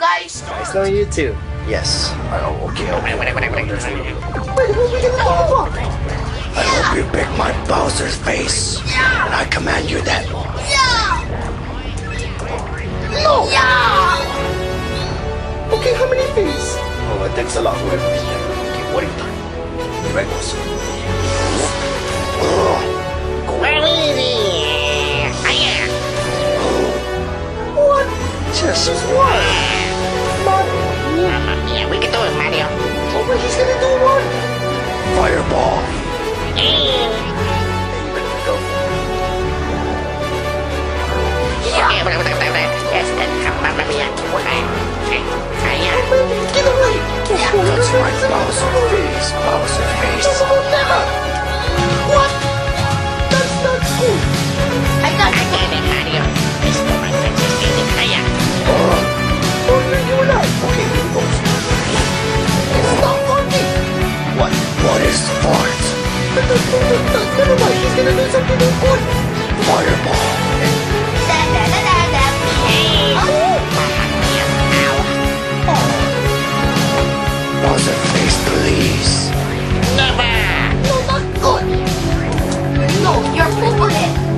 Guys! Nice knowing you too. Yes. Oh, okay, okay. Wait, wait, wait, wait, wait. Wait, who we gonna do? I hope you pick my Bowser's face. And I command you that. Yeah! No! Yeah! Okay, how many things? Oh, it takes a lot of work. Okay, what are you doing? Here I go, sir. Where is he? What? Just what? Wait, he's gonna do what? Fireball. Hey! Hey, you better go. Okay, wait, wait, wait, wait. Yes, and Mamma mia. Okay. Okay. Hiya! Get away! That's my Bowser face. Bowser face. Never! What? Do something important! Fireball. Da da da da da. Hey! Mia. Ow. Bowser face, please. Never! No, not good! No, you're full of it.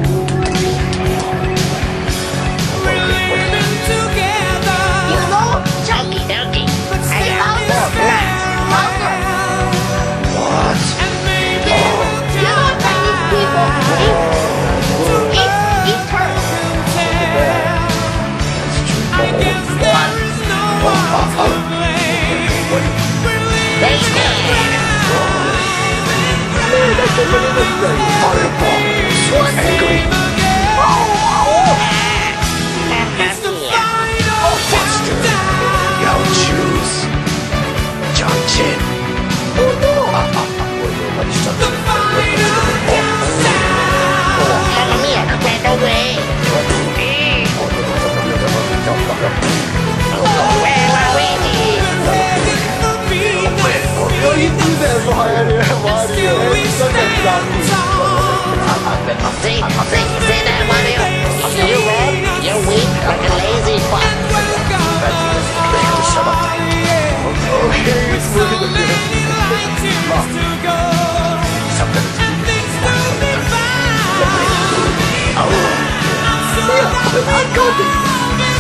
Yeah, I got it!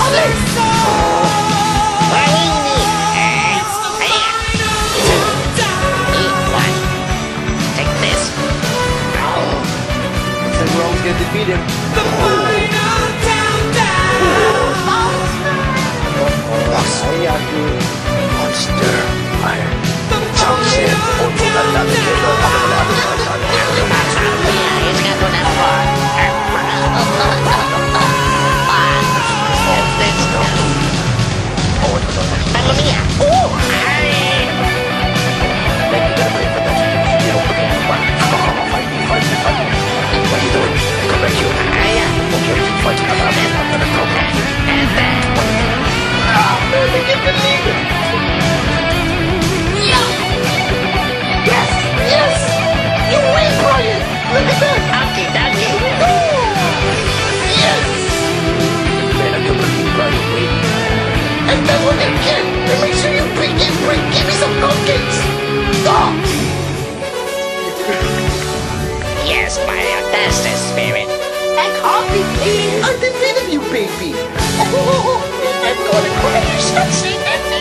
Alex! Luigi! Hey, eat one. Take this. So we're always gonna defeat him. Monster. Yes! Yes! You win, Bryan! Look at that! Donkey, donkey! I can't believe Bryan win. And then when they can, and make sure you in, bring, give me some cupcakes! Stop! Yes, Mario, that's the spirit. And coffee, please! I defeated you, baby! Oh, I'm gonna cry! Stop saying that,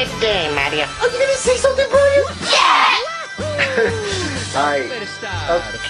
Good game, Mario. Are you gonna say something, Bryan? Yeah! Alright. Okay.